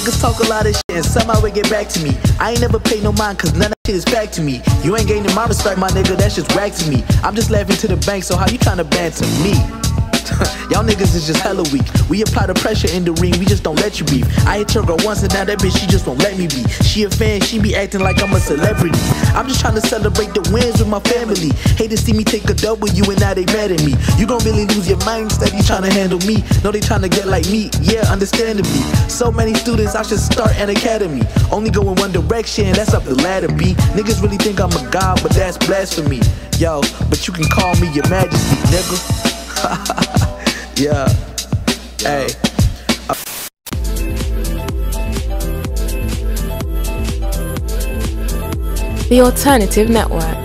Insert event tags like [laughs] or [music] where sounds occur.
Niggas talk a lot of shit and somehow it get back to me. I ain't never paid no mind cause none of that shit is back to me. You ain't gaining my respect, my nigga, that's just whack to me. I'm just laughing to the bank, so how you tryna banter me? [laughs] Y'all niggas is just hella weak. We apply the pressure in the ring, we just don't let you beef. I hit your girl once and now that bitch, she just won't let me be. She a fan, she be acting like I'm a celebrity. I'm just trying to celebrate the wins with my family. Hate to see me take a W and now they mad at me. You gon' really lose your mind steady trying to handle me. No, they trying to get like me, yeah, understandably. So many students, I should start an academy. Only go in one direction, that's up the ladder, B. Niggas really think I'm a god, but that's blasphemy. Yo, but you can call me your majesty, nigga. [laughs] yeah. Hey. The Alternative Network.